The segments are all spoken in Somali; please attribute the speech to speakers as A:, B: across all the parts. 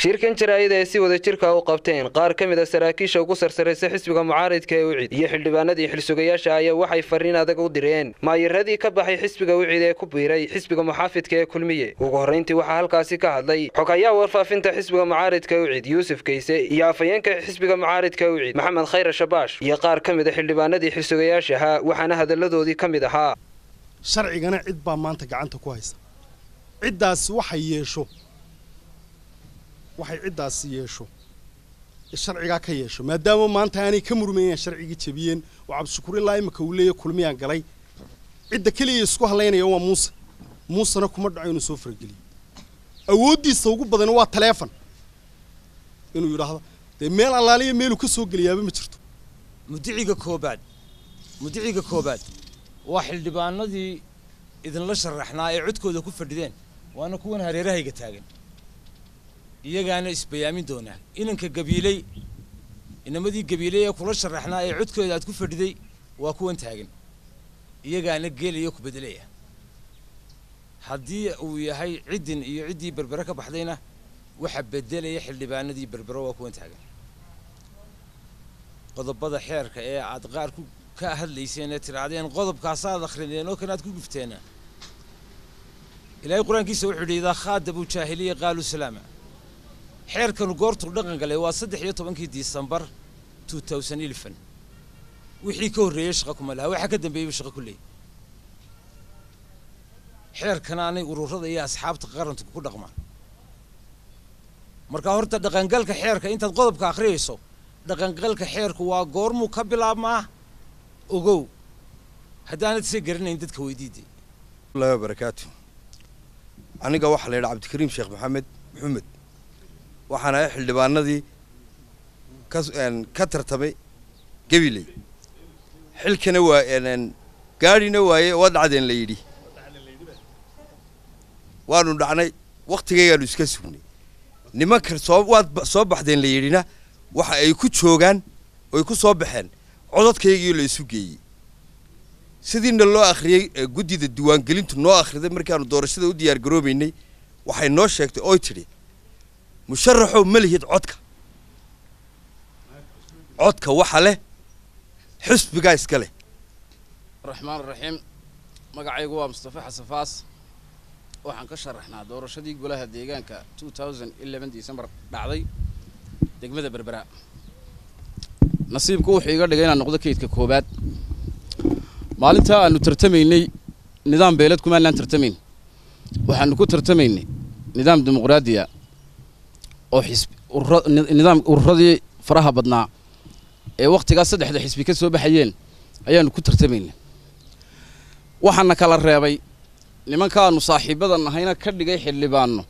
A: shirkan jaraa'id ay si wada jirka u qabteen qaar ka mid a saraakiisha ugu sarsaraysa xisbiga mucaaridka ee wicid iyo xildhibaanadii xilsugayaasha ayaa waxay fariin adag u direen. Maayiradii ka baxay xisbiga wicid ee ku biiray xisbiga muxaafidka ee kulmiye. Ugu horrayntii waxaa halkaasi ka hadlay xogayaa warfaafinta xisbiga mucaaridka wicid yuusuf kayse iyo afhayeenka xisbiga mucaaridka wicid maxamed khayre shabaash iyo qaar ka mid a xildhibaanadii xilsugayaashaha waxaana hadalladoodii ka mid ahaa.
B: Sharcigana cid baa maanta gacanta ku haysa. Ciddaasi waxay yeesho waxay ciddaasi yeesho. Sharcigaa ka yeesho. Maadaama maanta aanay ka murmayn sharcigii jebiyeen oo cabdishakuur ilaa imika uu leeya kulmiyaan galay cidda keliya isku halaynaya waa muuse. Muusena kuma dhaco inuu soo farageliyo awooddiisa ugu badan waa taleefon inuu yidhaahdo dee meel allaaliya meeluu ka soo geliyaaba ma jirto.
C: Mudiciga koobaad. Mudiciga koobaad. Waa xildhibaanadii idinla sharaxnaa ee codkooda ku fadhideen. Waana kuwan hareerahayga taagan iyagaana isbayaamin doonaa. Inanka gabiiley inamadii gabiiley ee kula sharaxnaa ee codkooda aad ku fadhiday waa kuwan taagan. Iyagaana geelaya ku bedelaya haddii uu yahay ciddin iyo ciddii berbere ka baxdayna waxa bedelaya xildhibaanadii berbere waa kuwan taagan. Qodobada xeerka ee aad qaar ku ka hadlayseen ee tidhaahdeen qodobkaasaad akhrineen oo kan aad ku gufteena. Ilaahay qur'aankiisa wuxuu yidhi idaa khaadabuu jaahiliya qaaluu salaama xeerkanu goortuu dhaqan galay waa saddex iyo tobankii disembar wixii ka horreeyey shaqa kuma laha waxaa ka dambeeyey shaqa ku leeyay. Xeerkanaanay ururada iyo asxaabta qaranku ku dhaqmaan. Marka horta dhaqangalka xeerka intaad qodobka akhriyayso dhaqangalka xeerku waa goormuu ka bilaabmaa? Ogow. Haddaanad isa garanayn dadka weydiiday
D: allahi wabarakaatu aniga waxaa la yidhaha cabdikariim sheekh maxamed maxamed waxaan ahay xildhibaanadii ka ka tartamay gabiley xilkana waa gaadhina waaye waa dhacdeen la yidhi. Waanu dhacnay wakhtigaygaanu iska sugnay. Nimankan soo waad soo baxdeen la yidhina waxa ay ku joogaan oy ku soo baxeen codadkaygii la isu geeyey. Sidiina loo akhriyey guddida diiwaangelintu noo akhriday markaanu doorashada u diyaar garoobaynay waxay noo sheegtay oy tidhi musharaxow ma lihid codka. Codka waxa leh xisbigaa iska leh.
E: Raxmaan raxiim magacaygu waa mustafa xasan faas waxaan ka sharaxnaa doorashadii golaha deegaanka december dhacday. Degmada berbera. Nasiibku wuxuu iga dhigay inaan noqdo kaydka koobaad maalintaa aanu tartamaynay nidaam beeled kumaanaan tartamayn. Waxaanu ku tartamaynay nidaam dimuqraadiya oo xisbi ururadii faraha badnaa ee wakhtigaas saddexda xisbi ka soo baxayeen ayaanu ku tartamaynay. Waxaana kala reebay nimankaanu saaxiibada nahayna ka dhigay xildhibaanno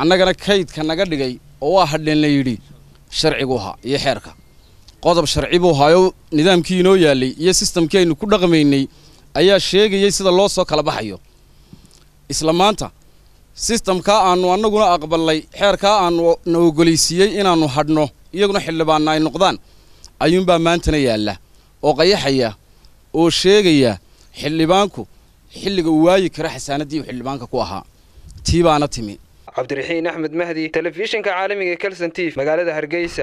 E: annagana kaydka naga dhigay oo waa hadheen la yidhi sharcigu ahaa iyo xeerka. Qodob sharci buu ahaayo nidaamkii inoo yaallay iyo sistamkii aynu ku dhaqmaynay ayaa sheegayay sida loo soo kala baxayo. Isla maanta sistamkaa aanu annaguna aqbalnay xeerkaa aanu na ogolaysiiyey inaannu hadhno iyaguna xildhibaanna ay noqdaan. Ayuunbaa maantana yaalla oo qayaxaya oo sheegaya xildhibaanku xilliga uu waayi kara xasaanaddii uu xildhibaanka ku ahaa. Tii baana timi.
A: Cabdiraxiin axmed mahdi telefishinka caalamiga kelson tif magaalada hargeysa